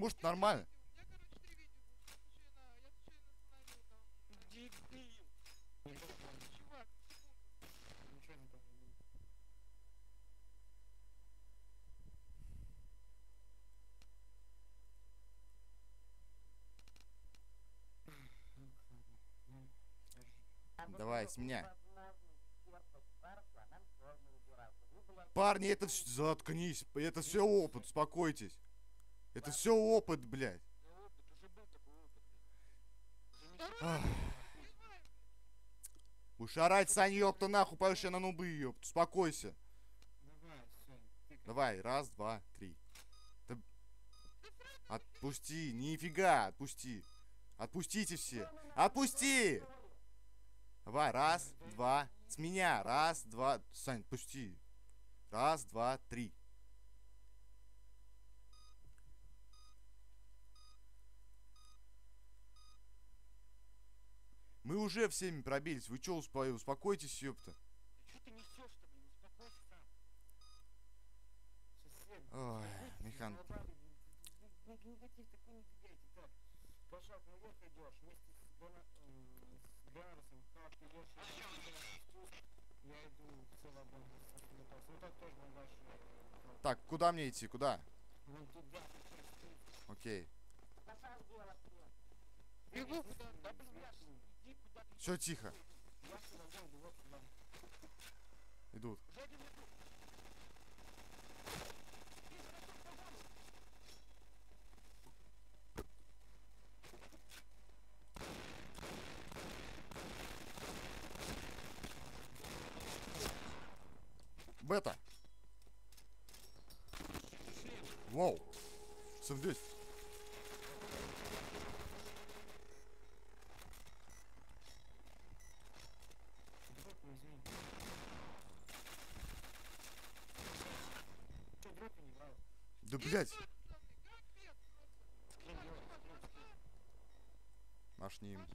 может нормально? Давай, с меня. Парни, это все... Заткнись. Это все опыт, успокойтесь. Это все опыт, блядь. Ах. Будешь орать, Сань, ёпта, нахуй, поешь я на нубы, ёпта. Успокойся. Давай, ты раз, два, три. Да- Отпусти, нифига, отпусти. Отпустите все. Отпусти! Давай, раз, два. С меня. Раз, два. Сань, отпусти. Раз, два, три. Уже всеми пробились. Вы чё, успо- успокойтесь, ёпта. Ты что ты несешь-то, блин? Успокойся сам. Ой, Михан. Негатив такой не двигайте. Так, Пашак, наверх идешь вместе с Бена- м, с Бенаросом. Как ты идешь? Я иду в огонь. Ну так тоже мы дальше. э, Так, куда мне идти? Куда? Ну туда. Окей. Бегу. Да блин, Все тихо. Идут. Бета. Вау. Сам блядь! Машни им.